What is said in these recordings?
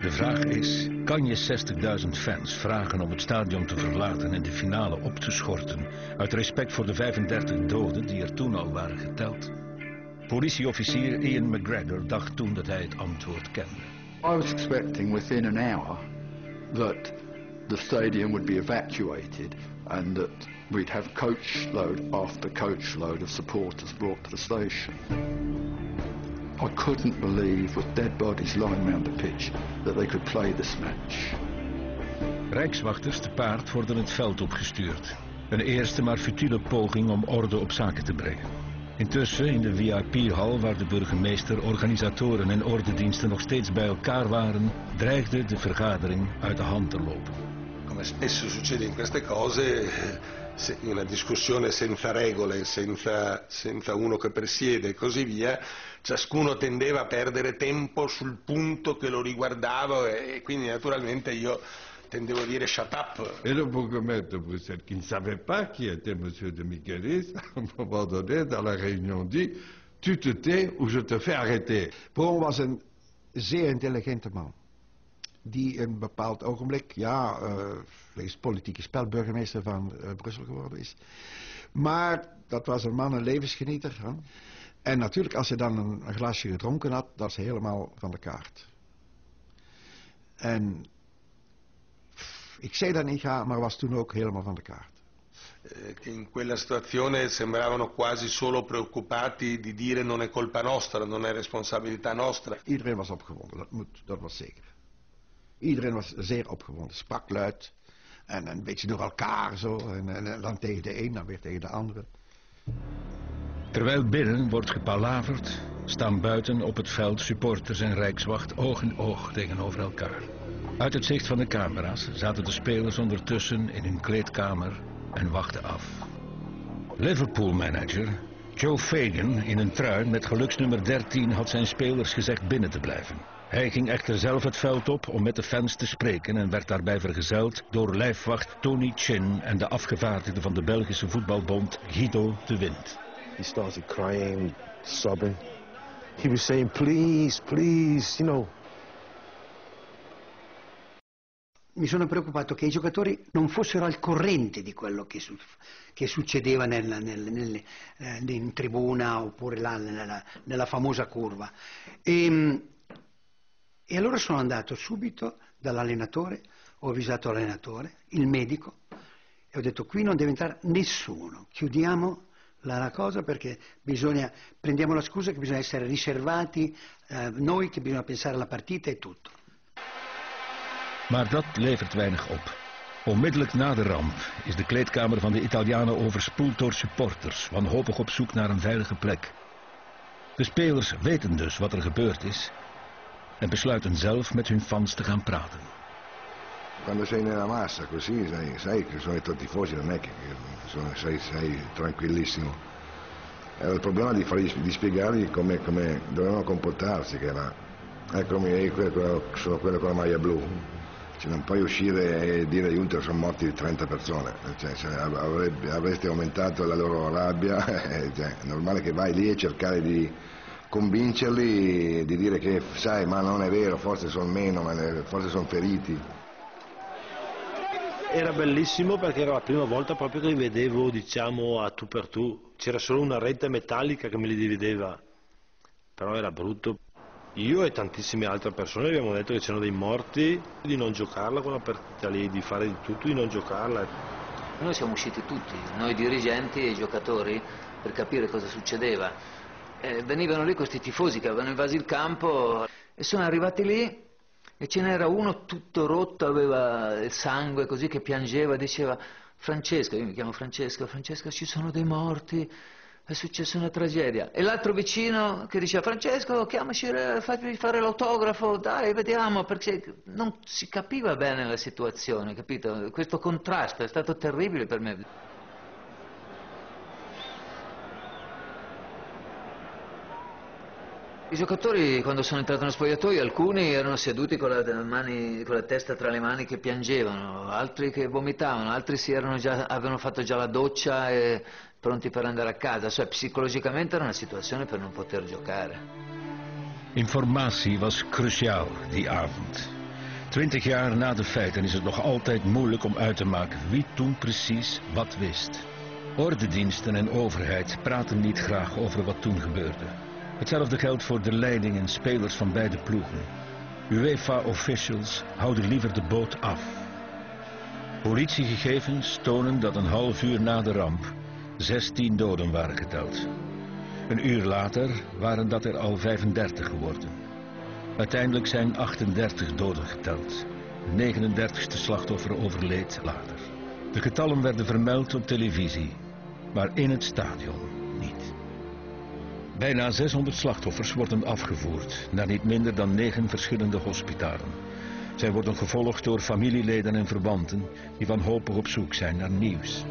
De vraag is, kan je 60.000 fans vragen om het stadion te verlaten en de finale op te schorten uit respect voor de 35 doden die er toen al waren geteld? Politieofficier Ian McGregor dacht toen dat hij het antwoord kende. I was expecting within an hour that the stadium would be evacuated and that we'd have coachload after coachload of supporters brought to the station. I couldn't believe, with dead bodies lying around the pitch, that they could play this match. Rijkswachters te paard worden het veld opgestuurd. Een eerste maar futiele poging om orde op zaken te brengen. Intussen in de VIP-hal waar de burgemeester, organisatoren en ordediensten nog steeds bij elkaar waren, dreigde de vergadering uit de hand te lopen. Come spesso succede in queste cose, se- una discussione senza regole, senza, senza uno che presiede e così via, ciascuno tendeva a perdere tempo sul punto che lo riguardava e, e quindi naturalmente io tendevo a dire shut up. Et le bourgmestre de Bruxelles, qui ne savait pas qui était M. de Michelis, à un moment donné, dans la réunion, dit Tu te tais ou je te fais arrêter. Bron was een zeer intelligente man. Die in een bepaald ogenblik, ja, wegens politieke spel, burgemeester van eh, Brussel geworden is. Maar dat was een man, een levensgenieter. Hè? En natuurlijk, als hij dan een, een glasje gedronken had, dat is helemaal van de kaart. En pff, ik zei dat niet graag, maar was toen ook helemaal van de kaart. eh, in quella situazione sembravano quasi solo preoccupati di dire non è colpa nostra, non è responsabilità nostra. Iedereen was opgewonden, dat, moet, dat was zeker. Iedereen was zeer opgewonden, sprak luid. En een beetje door elkaar zo. En, en, dan tegen de een, dan weer tegen de andere. Terwijl binnen wordt gepalaverd, staan buiten op het veld supporters en rijkswacht oog in oog tegenover elkaar. Uit het zicht van de camera's zaten de spelers ondertussen in hun kleedkamer en wachten af. Liverpool-manager Joe Fagan in een trui met geluksnummer 13 had zijn spelers gezegd binnen te blijven. Hij ging echter zelf het veld op om met de fans te spreken en werd daarbij vergezeld door lijfwacht Tony Chin en de afgevaardigde van de Belgische voetbalbond Guido de Wind. He started crying, sobbing. He was saying, please, please, you know. mi sono preoccupato che i giocatori non fossero al corrente di quello che, su- che succedeva nel- nel- nel- eh, in tribuna oppure là nella, nella famosa curva. E, e allora sono andato subito dall'allenatore, ho avvisato l'allenatore, il medico, e ho detto qui non deve entrare nessuno, chiudiamo la, cosa perché bisogna, prendiamo la scusa che bisogna essere riservati, eh, noi che bisogna pensare alla partita e tutto. Maar dat levert weinig op. Onmiddellijk na de ramp is de kleedkamer van de Italianen overspoeld door supporters, wanhopig op zoek naar een veilige plek. De spelers weten dus wat er gebeurd is en besluiten zelf met hun fans te gaan praten. Quando sei nella massa così sai, sai che sono i tuoi tifosi non è che sono- sei, sei tranquillissimo. Era il problema di, fargli, di spiegargli come, come dovevano comportarsi, che era eccomi quello- sono quello con la maglia blu. Cioè, non puoi uscire e dire Inter sono morti 30 persone, cioè, se avrebbe- avreste aumentato la loro rabbia, eh, cioè, è normale che vai lì e cercare di convincerli, di dire che sai ma non è vero, forse sono meno, ma ne- forse sono feriti. Era bellissimo perché era la prima volta proprio che li vedevo, diciamo, a tu per tu. C'era solo una rete metallica che me li divideva. Però era brutto. Io e tantissime altre persone abbiamo detto che c'erano dei morti, di non giocarla quella partita lì, di fare di tutto di non giocarla. Noi siamo usciti tutti, noi dirigenti e i giocatori, per capire cosa succedeva. Eh, venivano lì questi tifosi che avevano invaso il campo e sono arrivati lì e ce n'era uno tutto rotto, aveva il sangue così che piangeva, diceva Francesco, io mi chiamo Francesco, Francesco ci sono dei morti, è successa una tragedia. E l'altro vicino che diceva Francesco chiamaci, eh, fagli fare l'autografo, dai vediamo, perché non si capiva bene la situazione, capito? Questo contrasto è stato terribile per me. I giocatori quando sono entrati nello spogliatoio alcuni erano seduti con la, mani- con la testa tra le mani che piangevano, altri che vomitavano, altri già- avevano fatto già la doccia e pronti per andare a casa, cioè psicologicamente era una situazione per non poter giocare. Informatie was cruciaal die avond. Twintig jaar na de feiten is het nog altijd moeilijk om uit te maken wie toen precies wat wist. Ordendiensten en overheid praten niet graag over wat toen gebeurde. Hetzelfde geldt voor de leiding en spelers van beide ploegen. UEFA-officials houden liever de boot af. Politiegegevens tonen dat een half uur na de ramp 16 doden waren geteld. Een uur later waren dat er al 35 geworden. Uiteindelijk zijn 38 doden geteld. De 39ste slachtoffer overleed later. De getallen werden vermeld op televisie, maar in het stadion. Bijna 600 slachtoffers worden afgevoerd naar niet minder dan negen verschillende hospitalen. Zij worden gevolgd door familieleden en verwanten die wanhopig op zoek zijn naar nieuws.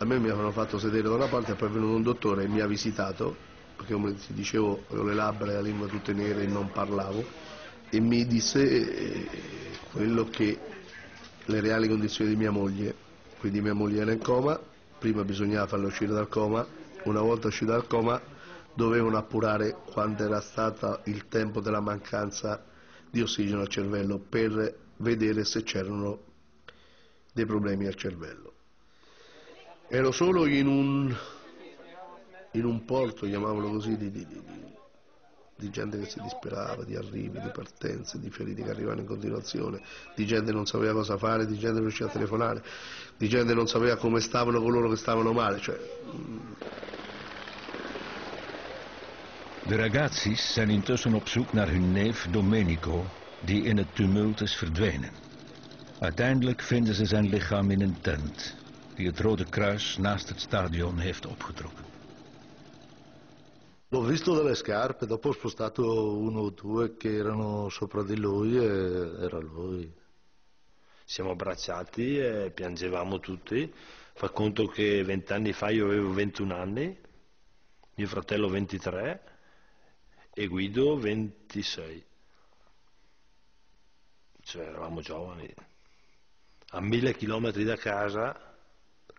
A me mi avevano fatto sedere da una parte e poi è venuto un dottore e mi ha visitato, perché come ti dicevo avevo le labbra e la lingua tutte nere e non parlavo, e mi disse eh, quello che le reali condizioni di mia moglie, quindi mia moglie era in coma, prima bisognava farla uscire dal coma, una volta uscita dal coma dovevano appurare quanto era stato il tempo della mancanza di ossigeno al cervello per vedere se c'erano dei problemi al cervello. Ero solo in un, in un porto, chiamavano così, di, di, di, di, gente che si disperava, di arrivi, di partenze, di feriti che arrivavano in continuazione, di gente che non sapeva cosa fare, di gente che riusciva a telefonare, di gente che non sapeva come stavano coloro che stavano male. Cioè, De ragazzi's zijn intussen op zoek naar hun neef Domenico, die in het tumult is verdwenen. Uiteindelijk vinden ze zijn lichaam in een tent, die het Rode Kruis naast het stadion heeft opgetrokken. L'ho visto delle scarpe, dopo ho spostato uno o due che erano sopra di lui e era lui. Siamo abbracciati e piangevamo tutti. Fa conto che vent'anni fa io avevo 21 anni, mio fratello 23 e Guido 26. Cioè eravamo giovani. A mille chilometri da casa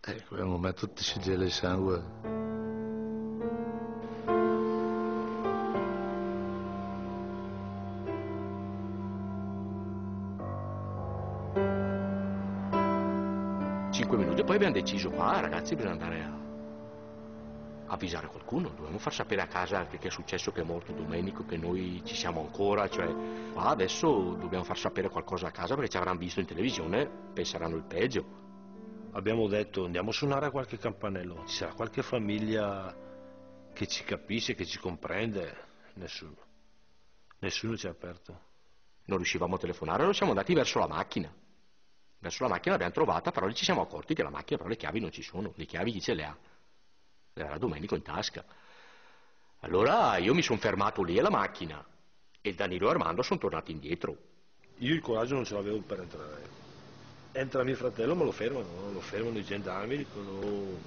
Ecco, a me tutti si gela il sangue. Abbiamo deciso qua, ragazzi, bisogna andare a avvisare qualcuno, dobbiamo far sapere a casa che, che è successo, che è morto Domenico, che noi ci siamo ancora, cioè qua adesso dobbiamo far sapere qualcosa a casa perché ci avranno visto in televisione, penseranno il peggio. abbiamo detto andiamo a suonare a qualche campanello, ci sarà qualche famiglia che ci capisce, che ci comprende, nessuno. Nessuno ci ha aperto. Non riuscivamo a telefonare, allora siamo andati verso la macchina. Verso la macchina l'abbiamo trovata, però ci siamo accorti che la macchina, però le chiavi non ci sono, le chiavi chi ce le ha? Era Domenico in tasca. Allora io mi sono fermato lì alla macchina e Danilo e Armando sono tornati indietro. Io il coraggio non ce l'avevo per entrare. Entra mio fratello, me lo fermano, lo fermano i gendarmi, dicono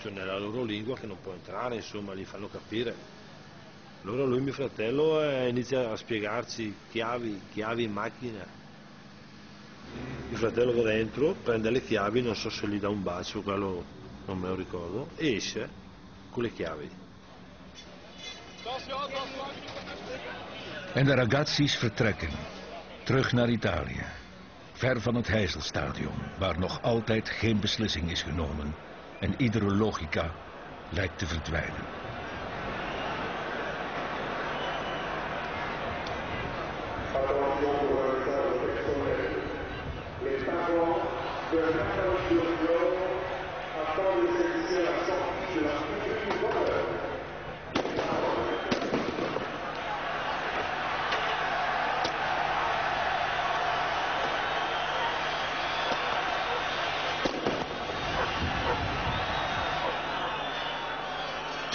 cioè nella loro lingua che non può entrare, insomma, gli fanno capire. Allora lui, mio fratello, eh, inizia a spiegarci chiavi, chiavi in macchina. Mio fratello va dentro, prende le chiavi, non so se gli dà un bacio, quello non me lo ricordo, e esce con le chiavi. En de ragazzi's vertrekken, terug naar Italië. Ver van het Heizelstadion, waar nog altijd geen beslissing is genomen en iedere logica lijkt te verdwijnen.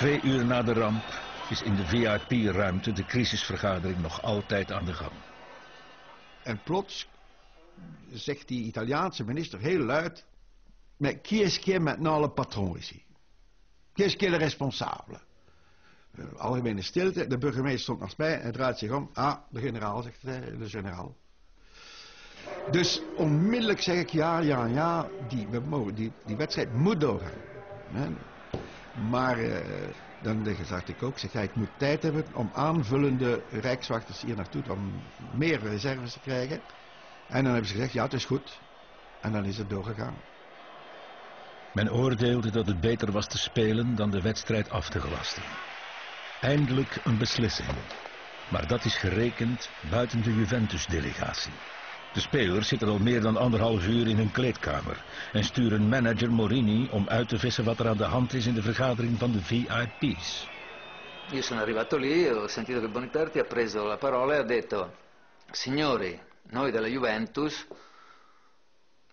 Twee uur na de ramp is in de VIP-ruimte de crisisvergadering nog altijd aan de gang. En plots zegt die Italiaanse minister heel luid... Maar qui est qui est maintenant le patron ici? Qui est qui responsable? Uh, algemene stilte, de burgemeester stond naast mij en draait zich om. Ah, de generaal, zegt hij, de generaal. Dus onmiddellijk zeg ik ja, ja, ja, die, die, die wedstrijd moet doorgaan. Maar uh, dan zag ik ook, zeg, ja, ik moet tijd hebben om aanvullende rijkswachters hier naartoe, om meer reserves te krijgen. En dan hebben ze gezegd, ja, het is goed. En dan is het doorgegaan. Men oordeelde dat het beter was te spelen dan de wedstrijd af te gelasten. Eindelijk een beslissing. Maar dat is gerekend buiten de Juventus-delegatie. De spelers zitten al meer dan anderhalf uur in hun kleedkamer en sturen manager Morini om uit te vissen wat er aan de hand is in de vergadering van de VIP's. Io sono arrivato lì, ho sentito che Boniperti ha preso la parola e ha detto Signori, noi della Juventus,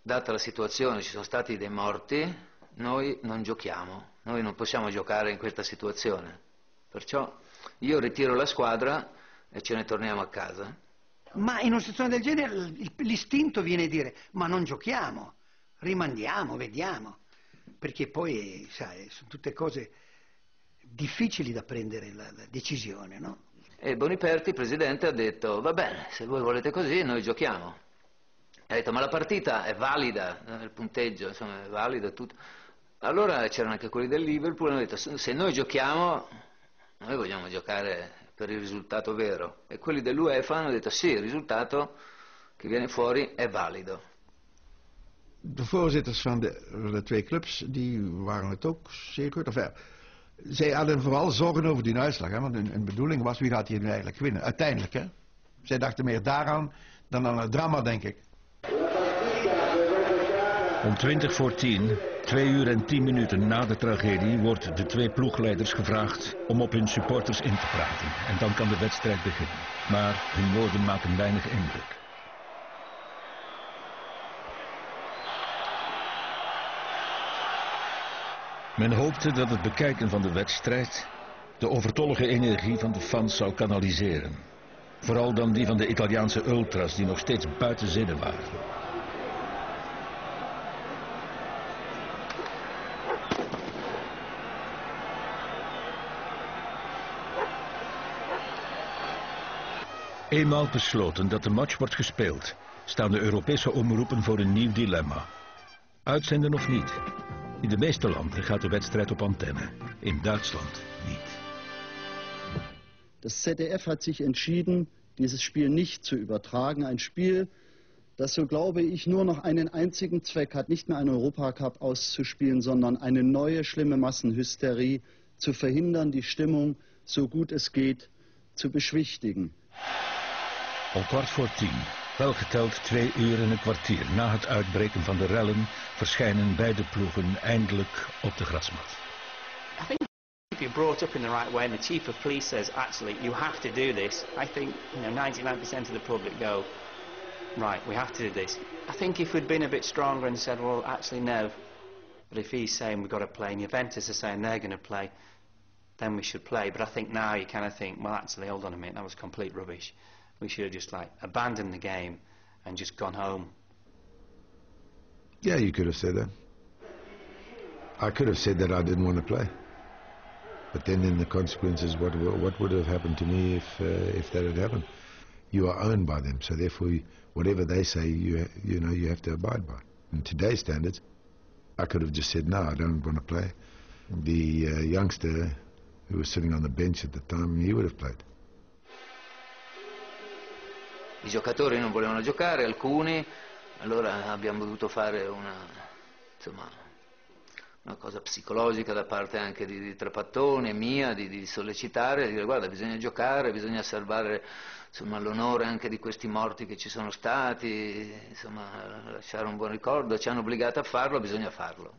data la situazione, ci sono stati dei morti, noi non giochiamo, noi non possiamo giocare in questa situazione. Perciò io ritiro la squadra e ce ne torniamo a casa. Ma in una situazione del genere l'istinto viene a dire ma non giochiamo, rimandiamo, vediamo, perché poi sai, sono tutte cose difficili da prendere la, la decisione, no? E Boniperti, presidente, ha detto va bene, se voi volete così noi giochiamo. Ha detto ma la partita è valida, il punteggio insomma è valido tutto. Allora c'erano anche quelli del Liverpool hanno detto se noi giochiamo, noi vogliamo giocare per il risultato vero. E quelli dell'UEFA hanno detto sì, il risultato che viene fuori è valido. De voorzitters van de, twee clubs, die waren het ook zeer goed. Enfin, zij hadden vooral zorgen over die uitslag. Hè? Want hun, bedoeling was, wie gaat hier nu eigenlijk winnen? Uiteindelijk, hè? Zij dachten meer daaraan dan aan het drama, denk ik. Om 20 voor 10 Twee uur en tien minuten na de tragedie wordt de twee ploegleiders gevraagd om op hun supporters in te praten. En dan kan de wedstrijd beginnen. Maar hun woorden maken weinig indruk. Men hoopte dat het bekijken van de wedstrijd de overtollige energie van de fans zou kanaliseren. Vooral dan die van de Italiaanse ultras die nog steeds buiten zinnen waren. Eenmaal besloten dat de match wordt gespeeld, staan de Europese omroepen voor een nieuw dilemma. Uitzenden of niet? In de meeste landen gaat de wedstrijd op antenne. In Duitsland niet. Das ZDF hat sich entschieden, dieses Spiel nicht zu übertragen. Ein Spiel, das, so glaube ich, nur noch einen einzigen Zweck hat, nicht mehr einen Europacup auszuspielen, sondern eine neue schlimme Massenhysterie zu verhindern, die Stimmung, so gut es geht, zu beschwichtigen. Om kwart voor tien, wel geteld twee uur en een kwartier na het uitbreken van de rellen, verschijnen beide ploegen eindelijk op de grasmat. I think if you're brought up in the right way and the chief of police says, actually, you have to do this, I think, you know, 99% of the public go, right, we have to do this. I think if we'd been a bit stronger and said, well, actually, no, but if he's saying we've got to play and Juventus are saying they're going to play, then we should play. But I think now you kind of think, well, actually, hold on a minute, that was complete rubbish. We should have just like abandoned the game and just gone home. Yeah, you could have said that. I could have said that I didn't want to play. But then in the consequences, what, what would have happened to me if, uh, if that had happened? You are owned by them, so therefore, whatever they say, you, you know, you have to abide by. In today's standards, I could have just said, no, I don't want to play. The uh, youngster who was sitting on the bench at the time, he would have played. I giocatori non volevano giocare, alcuni, allora abbiamo dovuto fare una, insomma, una cosa psicologica da parte anche di, di Trapattoni e mia, di, di sollecitare, di dire guarda bisogna giocare, bisogna salvare l'onore anche di questi morti che ci sono stati, insomma, lasciare un buon ricordo, ci hanno obbligato a farlo, bisogna farlo.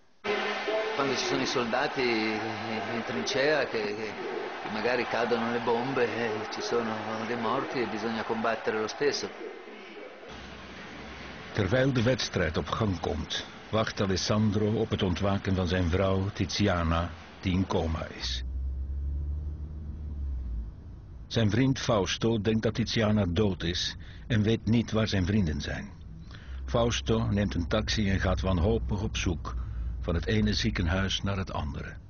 Quando ci sono i soldati in trincea che, che magari cadono le bombe, e ci sono dei morti e bisogna combattere lo stesso. Terwijl de wedstrijd op gang komt, wacht Alessandro op het ontwaken van zijn vrouw Tiziana, die in coma is. Zijn vriend Fausto denkt dat Tiziana dood is en weet niet waar zijn vrienden zijn. Fausto neemt een taxi en gaat wanhopig op zoek van het ene ziekenhuis naar het andere.